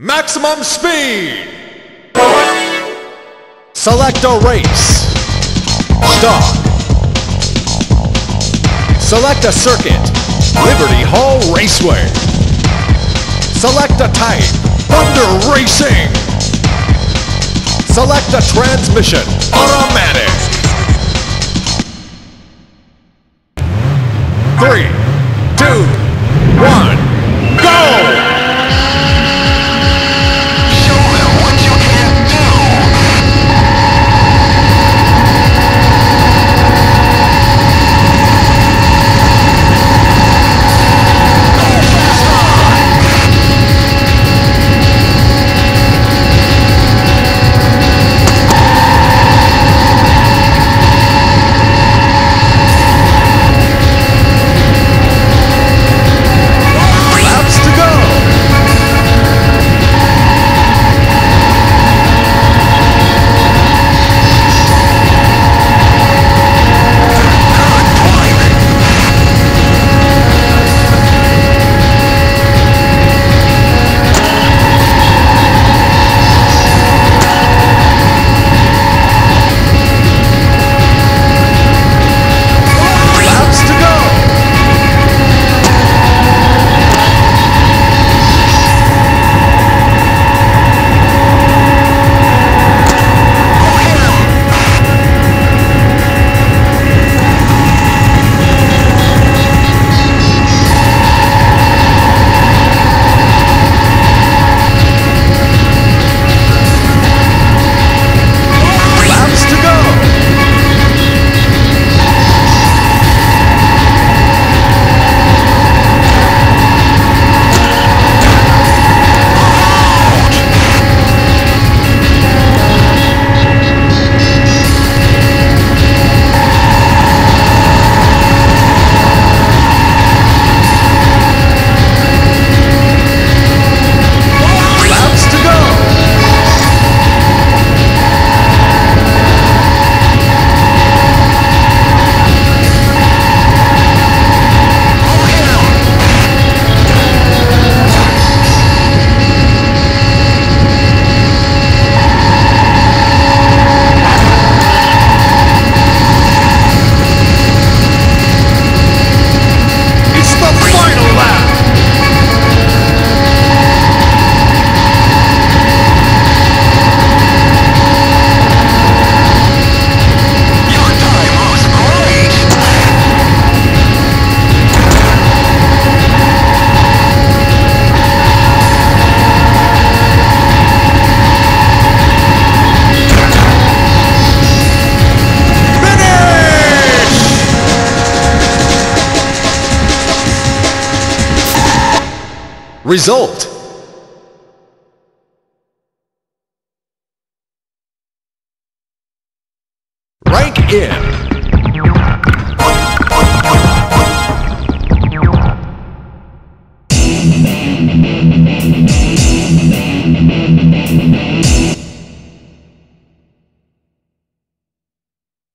Maximum speed! Select a race. Stop. Select a circuit. Liberty Hall Raceway. Select a type. Thunder Racing. Select a transmission. Automatic. Three, Result Rank in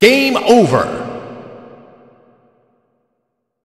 Game over.